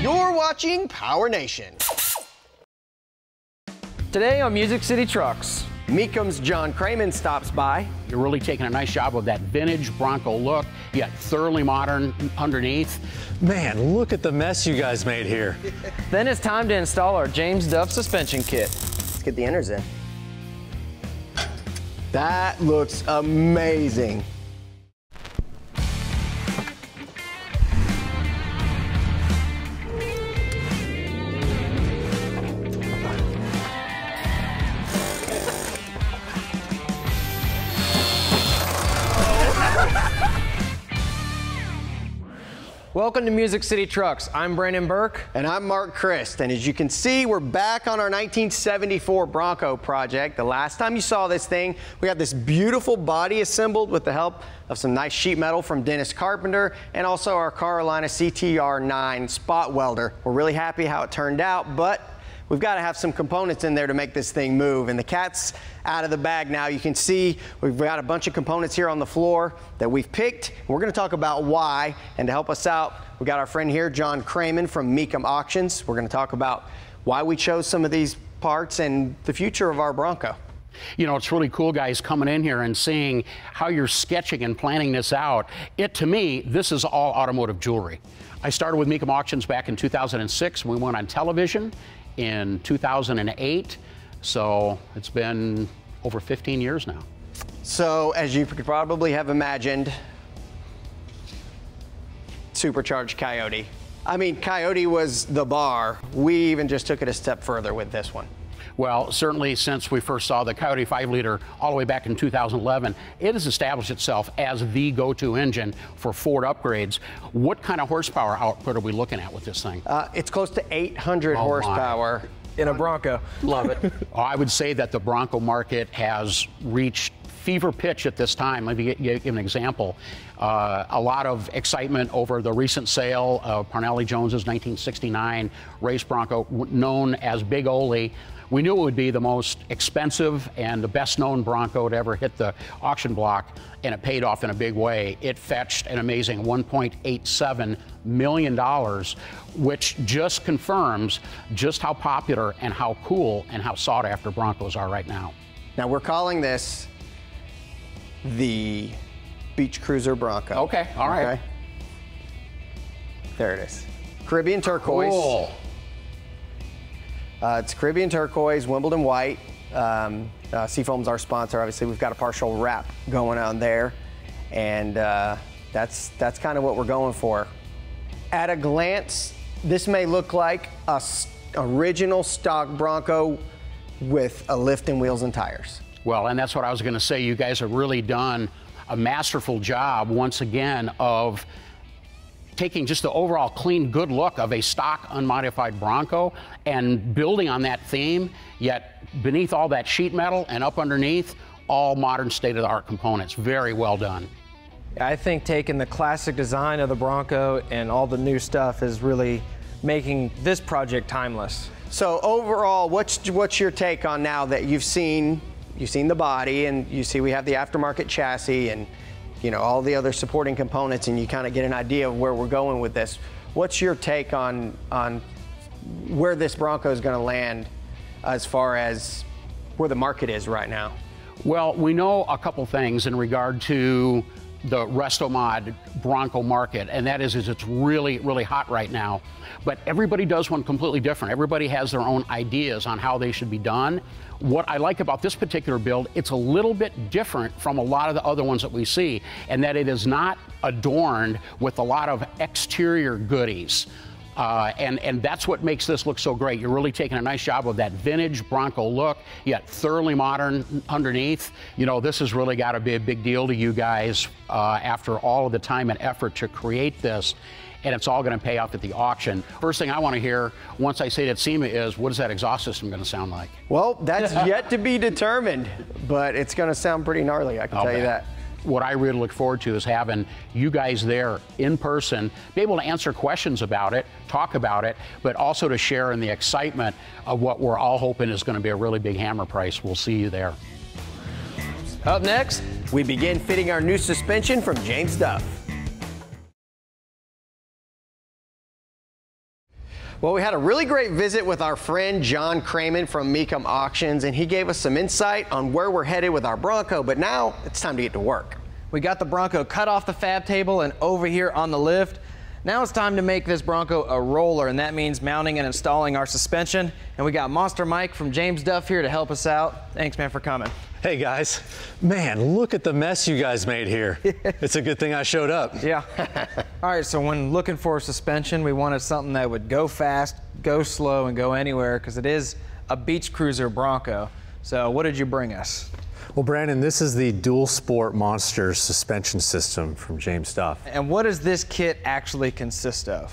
You're watching PowerNation. Today on Music City Trucks. Mecum's John Kraman stops by. You're really taking a nice job of that vintage Bronco look, yet thoroughly modern underneath. Man, look at the mess you guys made here. Then it's time to install our James Duff suspension kit. Let's get the inners in. That looks amazing. Welcome to Music City Trucks. I'm Brandon Burke. And I'm Mark Christ. And as you can see, we're back on our 1974 Bronco project. The last time you saw this thing, we got this beautiful body assembled with the help of some nice sheet metal from Dennis Carpenter and also our Carolina CTR 9 spot welder. We're really happy how it turned out, but we've got to have some components in there to make this thing move. And the cat's out of the bag now. You can see we've got a bunch of components here on the floor that we've picked. We're going to talk about why. And to help us out, we got our friend here, John Kraman from Mecum Auctions. We're going to talk about why we chose some of these parts and the future of our Bronco. You know, it's really cool, guys, coming in here and seeing how you're sketching and planning this out. It, to me, this is all automotive jewelry. I started with Mecum Auctions back in 2006. We went on television in 2008. So it's been over 15 years now. So, as you could probably have imagined, supercharged Coyote. I mean, Coyote was the bar. We even just took it a step further with this one. Well, certainly since we first saw the Coyote 5 liter all the way back in 2011, it has established itself as the go to engine for Ford upgrades. What kind of horsepower output are we looking at with this thing? Uh, it's close to 800 Oh, my. horsepower. In a Bronco. Love it. I would say that the Bronco market has reached fever pitch at this time. Let me give you an example. Uh, a lot of excitement over the recent sale of Parnelli Jones's 1969 race Bronco, known as Big Oly. We knew it would be the most expensive and the best known Bronco to ever hit the auction block, and it paid off in a big way. It fetched an amazing $1.87 million, which just confirms just how popular and how cool and how sought after Broncos are right now. Now, we're calling this the Beach Cruiser Bronco. Okay, all right. Okay. There it is. Caribbean turquoise. Cool. Uh, it's Caribbean turquoise, Wimbledon white. Um, uh, Seafoam's our sponsor. Obviously, we've got a partial wrap going on there, and uh, that's that's kind of what we're going for. At a glance, this may look like a original stock Bronco with a lift and wheels and tires. Well, and that's what I was going to say. You guys have really done a masterful job once again of taking just the overall clean, good look of a stock unmodified Bronco and building on that theme, yet beneath all that sheet metal and up underneath, all modern state of the art components. Very well done. I think taking the classic design of the Bronco and all the new stuff is really making this project timeless. So overall, what's what's your take on now that you've seen you've seen the body and you see we have the aftermarket chassis and you know all the other supporting components and you kind of get an idea of where we're going with this. What's your take on on where this Bronco is going to land as far as where the market is right now? Well, we know a couple things in regard to the Restomod Bronco market, and that is, is it's really, really hot right now. But everybody does one completely different. Everybody has their own ideas on how they should be done. What I like about this particular build, it's a little bit different from a lot of the other ones that we see, and that it is not adorned with a lot of exterior goodies. Uh, and, and that's what makes this look so great. You're really taking a nice job of that vintage Bronco look, yet thoroughly modern underneath. You know, this has really got to be a big deal to you guys uh, after all of the time and effort to create this. And it's all going to pay off at the auction. First thing I want to hear once I say that SEMA is, what is that exhaust system going to sound like? Well, that's yet to be determined, but it's going to sound pretty gnarly. I can I'll tell you that. What I really look forward to is having you guys there in person, be able to answer questions about it, talk about it, but also to share in the excitement of what we're all hoping is going to be a really big hammer price. We'll see you there. Up next, We begin fitting our new suspension from James Duff. Well, we had a really great visit with our friend John Kraman from Mecum Auctions, and he gave us some insight on where we're headed with our Bronco, but now it's time to get to work. We got the Bronco cut off the fab table and over here on the lift. Now it's time to make this Bronco a roller, and that means mounting and installing our suspension. And we got Monster Mike from James Duff here to help us out. Thanks, man, for coming. Hey guys, man, look at the mess you guys made here. it's a good thing I showed up. Yeah. All right, so when looking for a suspension, we wanted something that would go fast, go slow, and go anywhere because it is a beach cruiser Bronco. So what did you bring us? Well, Brandon, this is the Dual Sport Monster suspension system from James Duff. And what does this kit actually consist of?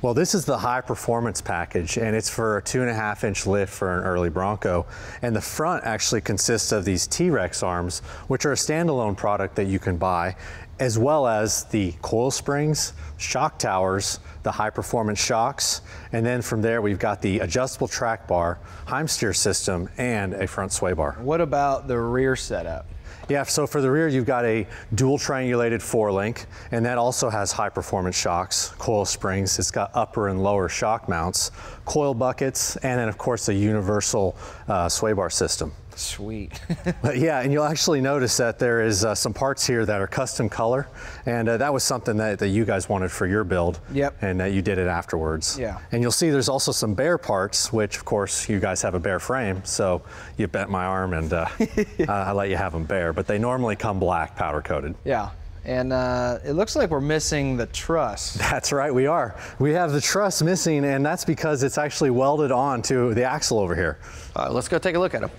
Well, this is the high performance package, and it's for a two and a half inch lift for an early Bronco. And the front actually consists of these T-Rex arms, which are a standalone product that you can buy, as well as the coil springs, shock towers, the high performance shocks, and then from there we've got the adjustable track bar, Heimsteer system, and a front sway bar. What about the rear setup? Yeah, so for the rear, you've got a dual triangulated four link, and that also has high performance shocks, coil springs. It's got upper and lower shock mounts, coil buckets, and then, of course, a universal uh, sway bar system. Sweet. but yeah, and you'll actually notice that there is uh, some parts here that are custom color, and uh, that was something that, that you guys wanted for your build. Yep. And that you did it afterwards. Yeah. And you'll see there's also some bare parts, which of course you guys have a bare frame, so you bent my arm and uh, I let you have them bare, but they normally come black powder coated. Yeah. And uh, it looks like we're missing the truss. That's right, we are. We have the truss missing, and that's because it's actually welded on to the axle over here. All right, let's go take a look at them.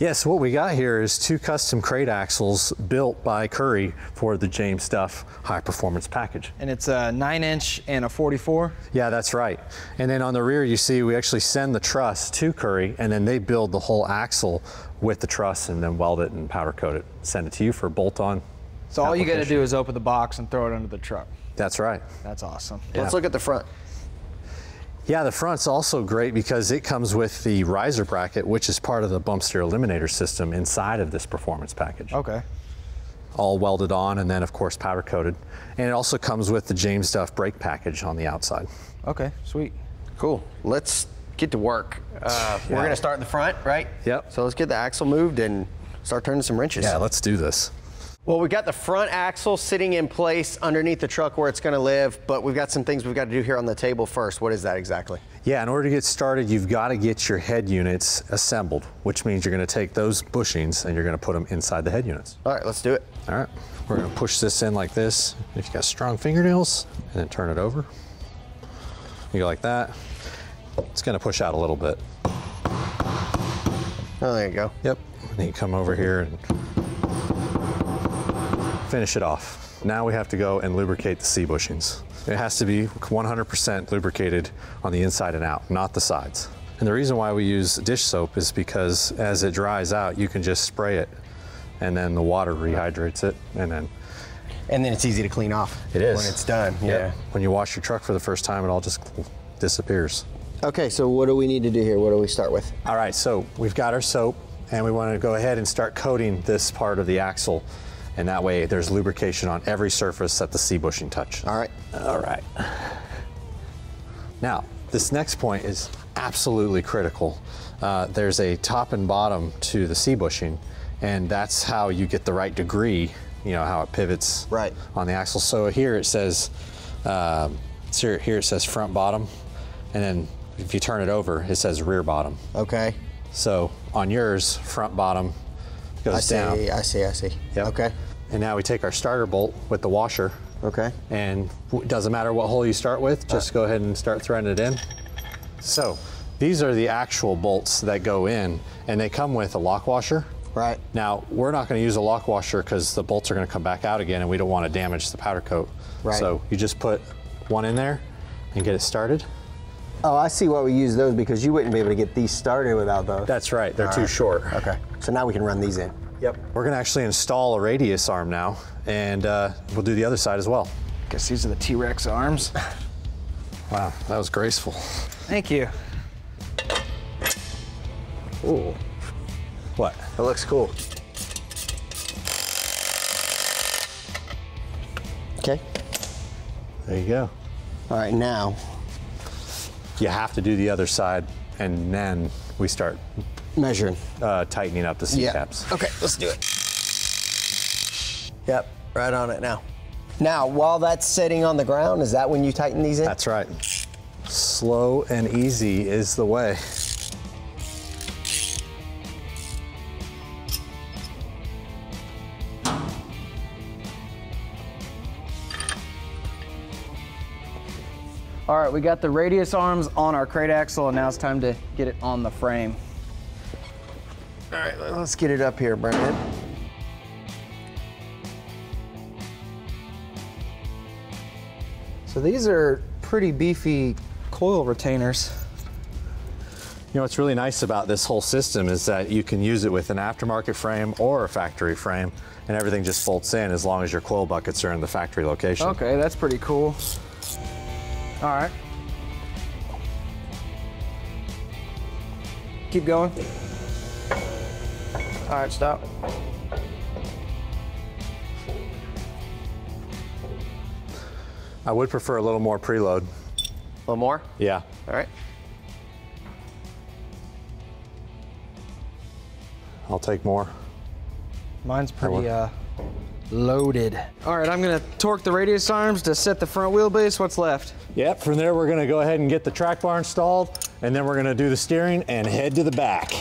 Yes, what we got here is two custom crate axles built by Currie for the James Duff high performance package. And it's a 9 inch and a 44? Yeah, that's right. And then on the rear, you see we actually send the truss to Currie and then they build the whole axle with the truss and then weld it and powder coat it, send it to you for bolt on. So all you got to do is open the box and throw it under the truck. That's right. That's awesome. Let's look at the front. Yeah, the front's also great because it comes with the riser bracket, which is part of the bump steer eliminator system inside of this performance package. Okay. All welded on and then of course powder coated. And it also comes with the James Duff brake package on the outside. Okay, sweet. Cool. Let's get to work. Uh, We're Yeah. going to start in the front, right? Yep. So let's get the axle moved and start turning some wrenches. Yeah, let's do this. Well, we've got the front axle sitting in place underneath the truck where it's going to live, but we've got some things we've got to do here on the table first. What is that exactly? Yeah, in order to get started, you've got to get your head units assembled, which means you're going to take those bushings and you're going to put them inside the head units. All right, let's do it. All right, we're going to push this in like this. If you've got strong fingernails, and then turn it over. You go like that. It's going to push out a little bit. Oh, there you go. Yep. And then you come over here and finish it off. Now we have to go and lubricate the C bushings. It has to be 100% lubricated on the inside and out, not the sides. And the reason why we use dish soap is because as it dries out, you can just spray it and then the water rehydrates it and then And then it's easy to clean off. it is. When it's done. Yep. Yeah. When you wash your truck for the first time, it all just disappears. Okay, so what do we need to do here? What do we start with? All right, so we've got our soap and we want to go ahead and start coating this part of the axle. And that way there's lubrication on every surface that the C bushing touches. All right. All right. Now, this next point is absolutely critical. Uh, there's a top and bottom to the C bushing, and that's how you get the right degree, you know, how it pivots Right. on the axle. So here it says, um, here, here it says front bottom, and then if you turn it over, it says rear bottom. Okay. So on yours, front bottom goes I see. down. I see. I see. Yep. Okay. And now we take our starter bolt with the washer, Okay. and it doesn't matter what hole you start with, just go ahead and start threading it in. So these are the actual bolts that go in, and they come with a lock washer. Right. Now, we're not going to use a lock washer because the bolts are going to come back out again, and we don't want to damage the powder coat. Right. So you just put one in there and get it started. Oh, I see why we use those because you wouldn't be able to get these started without those. That's right, they're All too right. short. Okay. So now we can run these in. Yep. We're going to actually install a radius arm now, and uh, we'll do the other side as well. Guess these are the T-Rex arms. Wow, that was graceful. Thank you. Ooh, What? that looks cool. Okay. There you go. All right, now you have to do the other side, and then we start Measuring. uh, tightening up the seat Yeah. caps. Okay, let's do it. Yep, right on it now. Now, while that's sitting on the ground, is that when you tighten these in? That's right. Slow and easy is the way. All right, we got the radius arms on our crate axle, and now it's time to get it on the frame. All right, let's get it up here, Brandon. So these are pretty beefy coil retainers. You know what's really nice about this whole system is that you can use it with an aftermarket frame or a factory frame, and everything just bolts in as long as your coil buckets are in the factory location. Okay, that's pretty cool. All right. Keep going. All right, stop. I would prefer a little more preload. A little more? Yeah. All right. I'll take more. Mine's pretty uh, loaded. All right, I'm gonna torque the radius arms to set the front wheelbase. What's left? Yep, from there we're gonna go ahead and get the track bar installed, and then we're gonna do the steering and head to the back.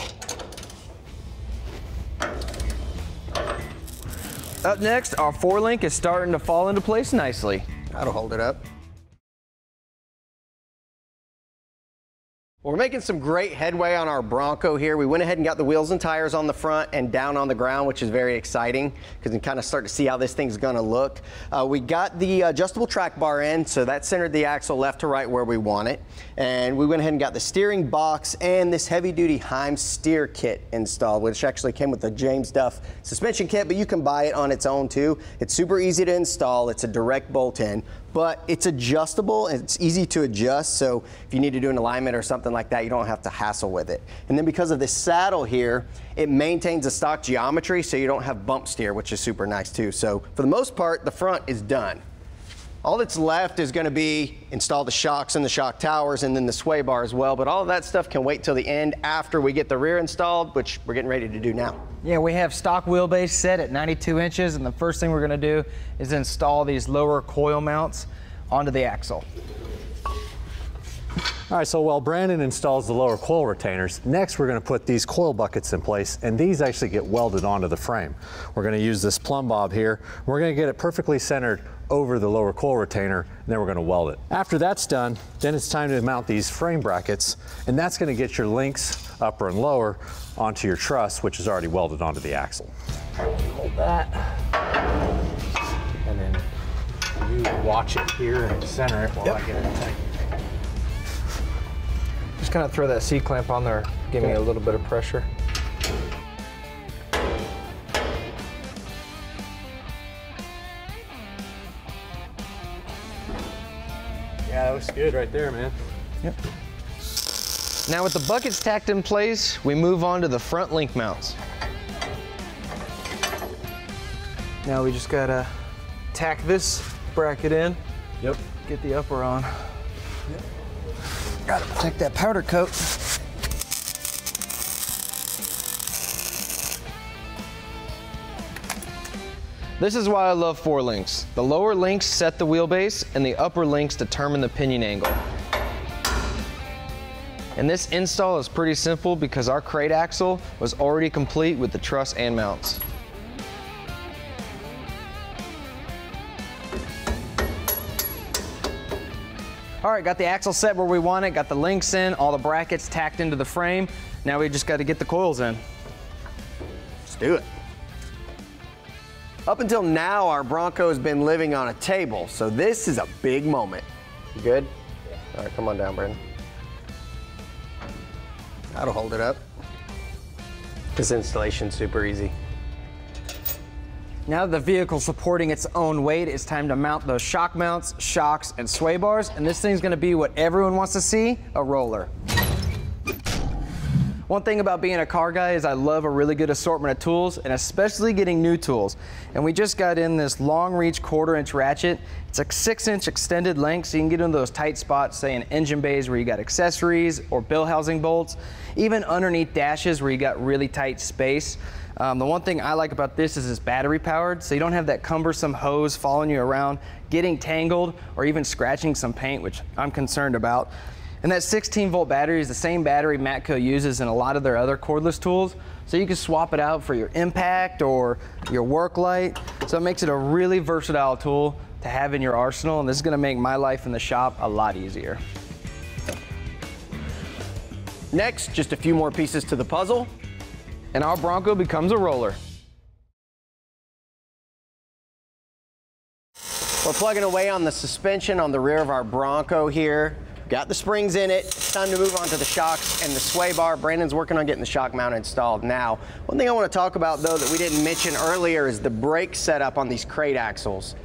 Up next, our four link is starting to fall into place nicely. That'll hold it up. We're making some great headway on our Bronco here. We went ahead and got the wheels and tires on the front and down on the ground, which is very exciting because you kind of start to see how this thing's going to look. Uh, we got the adjustable track bar in, so that centered the axle left to right where we want it. And we went ahead and got the steering box and this heavy-duty Heim steer kit installed, which actually came with the James Duff suspension kit, but you can buy it on its own too. It's super easy to install. It's a direct bolt-in but it's adjustable and it's easy to adjust. So if you need to do an alignment or something like that, you don't have to hassle with it. And then because of this saddle here, it maintains the stock geometry so you don't have bump steer, which is super nice too. So for the most part, the front is done. All that's left is going to be install the shocks and the shock towers and then the sway bar as well. But all of that stuff can wait till the end after we get the rear installed, which we're getting ready to do now. Yeah, we have stock wheelbase set at 92 inches, and the first thing we're gonna do is install these lower coil mounts onto the axle. All right, so while Brandon installs the lower coil retainers, next we're gonna put these coil buckets in place, and these actually get welded onto the frame. We're gonna use this plumb bob here. We're gonna get it perfectly centered over the lower coil retainer, and then we're gonna weld it. After that's done, then it's time to mount these frame brackets, and that's gonna get your links, upper and lower, onto your truss, which is already welded onto the axle. Hold that. And then you watch it here and center it while I get it tight. Just kind of throw that C clamp on there, give me a little bit of pressure. Yeah, that looks good right there, man. Yep. Now with the buckets tacked in place, we move on to the front link mounts. Now we just gotta tack this bracket in, Yep. get the upper on. Gotta protect that powder coat. This is why I love four links. The lower links set the wheelbase and the upper links determine the pinion angle. And this install is pretty simple because our crate axle was already complete with the truss and mounts. All right, got the axle set where we want it, got the links in, all the brackets tacked into the frame. Now we just got to get the coils in. Let's do it. Up until now, our Bronco has been living on a table, so this is a big moment. You good? All right, come on down, Brandon. That'll hold it up. This installation's super easy. Now that the vehicle's supporting its own weight, it's time to mount those shock mounts, shocks, and sway bars, and this thing's gonna be what everyone wants to see, a roller. One thing about being a car guy is I love a really good assortment of tools and especially getting new tools. And we just got in this long reach quarter inch ratchet. It's a six inch extended length so you can get into those tight spots, say in engine bays where you got accessories or bell housing bolts, even underneath dashes where you got really tight space. Um, the one thing I like about this is it's battery powered, so you don't have that cumbersome hose following you around, getting tangled, or even scratching some paint, which I'm concerned about. And that 16 volt battery is the same battery Matco uses in a lot of their other cordless tools. So you can swap it out for your impact or your work light. So it makes it a really versatile tool to have in your arsenal. And this is gonna make my life in the shop a lot easier. Next, just a few more pieces to the puzzle. And our Bronco becomes a roller. We're plugging away on the suspension on the rear of our Bronco here. Got the springs in it. It's time to move on to the shocks and the sway bar. Brandon's working on getting the shock mount installed now. One thing I want to talk about though that we didn't mention earlier is the brake setup on these crate axles.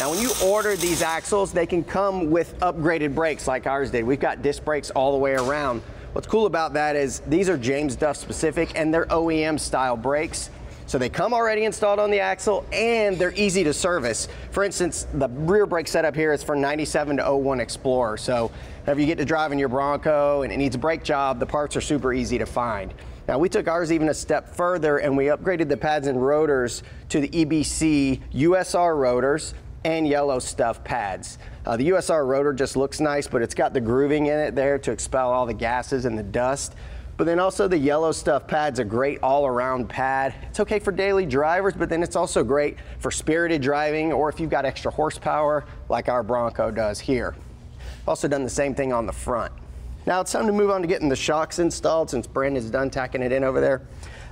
Now when you order these axles, they can come with upgraded brakes like ours did. We've got disc brakes all the way around. What's cool about that is these are James Duff specific and they're OEM style brakes. So they come already installed on the axle and they're easy to service. For instance, the rear brake setup here is for 97 to 01 Explorer. So if you get to driving your Bronco and it needs a brake job, the parts are super easy to find. Now we took ours even a step further and we upgraded the pads and rotors to the EBC USR rotors and yellow stuff pads. Uh, the USR rotor just looks nice, but it's got the grooving in it there to expel all the gases and the dust. But then also the yellow stuff pad's a great all-around pad. It's okay for daily drivers, but then it's also great for spirited driving or if you've got extra horsepower like our Bronco does here. Also done the same thing on the front. Now it's time to move on to getting the shocks installed since Brandon's done tacking it in over there.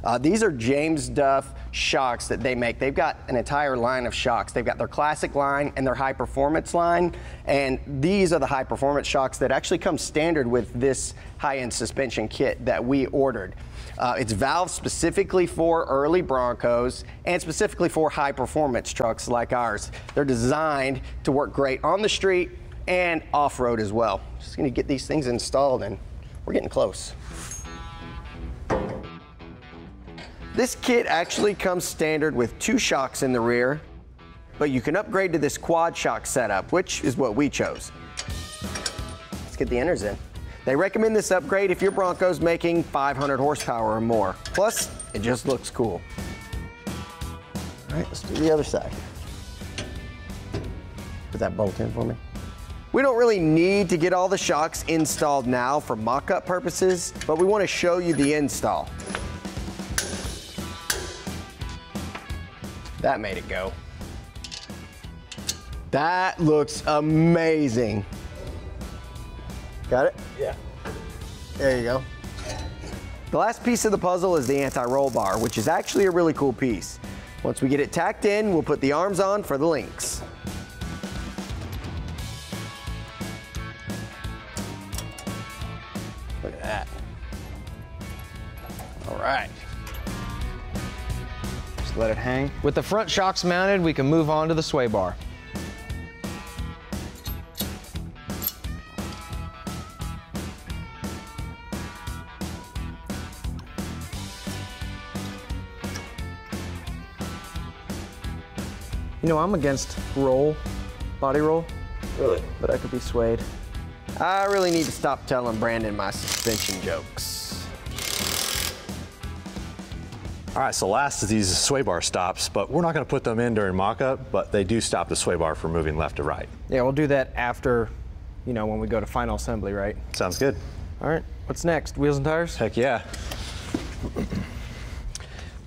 Uh, these are James Duff shocks that they make. They've got an entire line of shocks. They've got their classic line and their high performance line. And these are the high performance shocks that actually come standard with this high end suspension kit that we ordered. Uh, it's valved specifically for early Broncos and specifically for high performance trucks like ours. They're designed to work great on the street and off road as well. Just gonna get these things installed and we're getting close. This kit actually comes standard with two shocks in the rear, but you can upgrade to this quad shock setup, which is what we chose. Let's get the inners in. They recommend this upgrade if your Bronco's making 500 horsepower or more. Plus, it just looks cool. All right, let's do the other side. Put that bolt in for me. We don't really need to get all the shocks installed now for mock-up purposes, but we want to show you the install. That made it go. That looks amazing. Got it? Yeah. There you go. The last piece of the puzzle is the anti-roll bar, which is actually a really cool piece. Once we get it tacked in, we'll put the arms on for the links. Look at that. All right. Just let it hang. With the front shocks mounted, we can move on to the sway bar. You know, I'm against roll, body roll, Really? but I could be swayed. I really need to stop telling Brandon my suspension jokes. All right, so last is these sway bar stops, but we're not gonna put them in during mock-up, but they do stop the sway bar from moving left to right. Yeah, we'll do that after, you know, when we go to final assembly, right? Sounds good. All right, what's next? Wheels and tires? Heck yeah.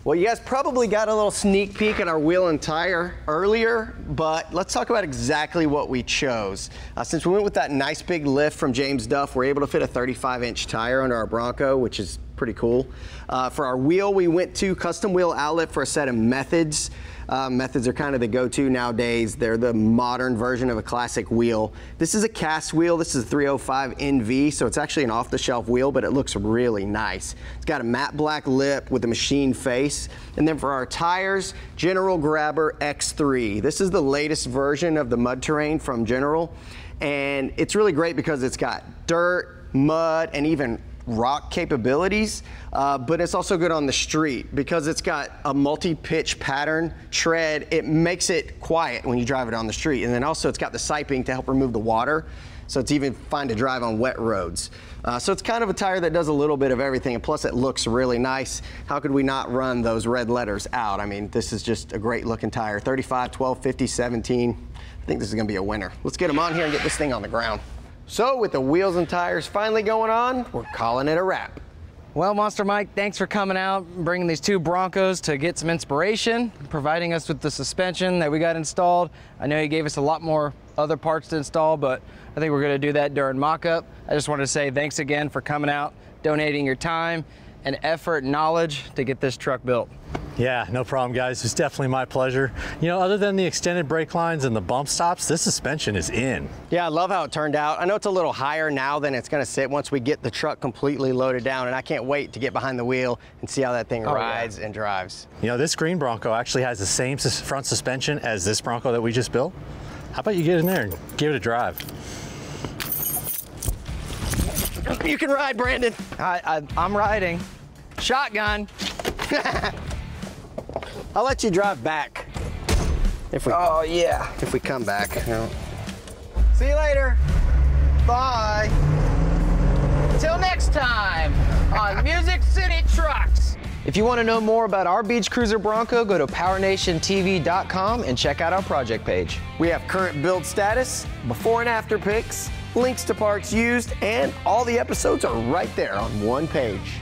Well, you guys probably got a little sneak peek at our wheel and tire earlier, but let's talk about exactly what we chose. Uh, since we went with that nice big lift from James Duff, we're able to fit a 35 inch tire under our Bronco, which is pretty cool. Uh, for our wheel, we went to custom wheel outlet for a set of methods. Uh, methods are kind of the go-to nowadays. They're the modern version of a classic wheel. This is a cast wheel. This is a 305 NV, so it's actually an off-the-shelf wheel, but it looks really nice. It's got a matte black lip with a machine face. And then for our tires, General Grabber X3. This is the latest version of the mud terrain from General. And it's really great because it's got dirt, mud, and even rock capabilities, uh, but it's also good on the street because it's got a multi-pitch pattern tread. It makes it quiet when you drive it on the street. And then also it's got the siping to help remove the water. So it's even fine to drive on wet roads. Uh, so it's kind of a tire that does a little bit of everything, and plus it looks really nice. How could we not run those red letters out? I mean, this is just a great looking tire. 35, 12, 50, 17. I think this is gonna be a winner. Let's get them on here and get this thing on the ground. So with the wheels and tires finally going on, we're calling it a wrap. Well, Monster Mike, thanks for coming out, bringing these two Broncos to get some inspiration, providing us with the suspension that we got installed. I know you gave us a lot more other parts to install, but I think we're gonna do that during mock-up. I just wanted to say thanks again for coming out, donating your time and effort and knowledge to get this truck built. Yeah, no problem, guys. It's definitely my pleasure. You know, other than the extended brake lines and the bump stops, this suspension is in. Yeah, I love how it turned out. I know it's a little higher now than it's going to sit once we get the truck completely loaded down, and I can't wait to get behind the wheel and see how that thing Oh, rides yeah. and drives. You know, this green Bronco actually has the same front suspension as this Bronco that we just built. How about you get in there and give it a drive? You can ride, Brandon. I, I, I'm riding. Shotgun. I'll let you drive back if we Oh, yeah. if we come back. See you later. Bye. Till next time on Music City Trucks. If you want to know more about our Beach Cruiser Bronco, go to PowerNationTV.com and check out our project page. We have current build status, before and after pics, links to parts used, and all the episodes are right there on one page.